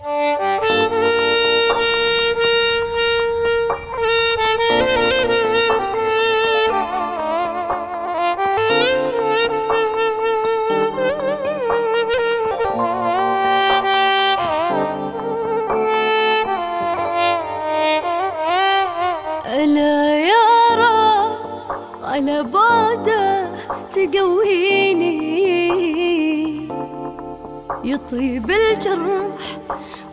ألا يرى على بعده تقويني. يطيب الجرح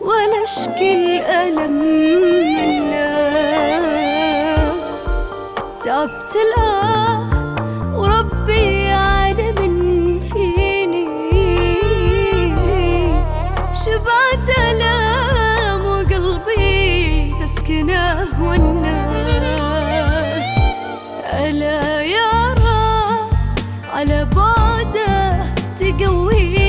ولا اشكي الألم منه تعبت الآه وربي عالم فيني. شبعت ألام وقلبي تسكنه والنار. ألا يرى على بعده تقويني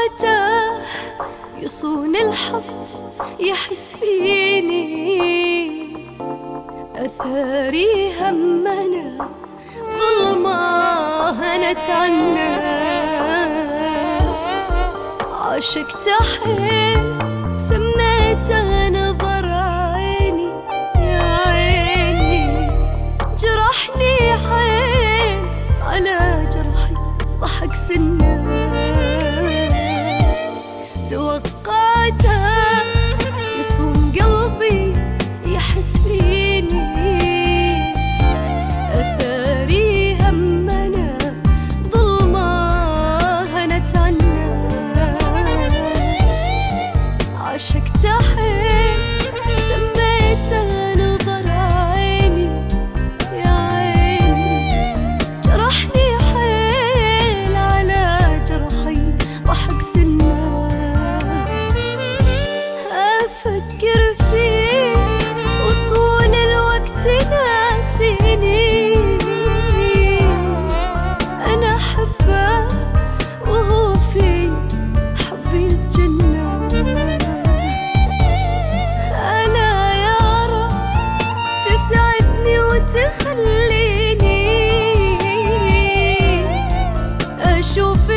عتاه يصون الحب يحس فيني. أثاري همنا ظلمة هنت عنا عاشقت حيل سميته نظر عيني يا عيني جرحني حيل. على جرحي ضحك سنة. توقعته يصون قلبي يحس فيني. ظلمة عشقت حيل chuva.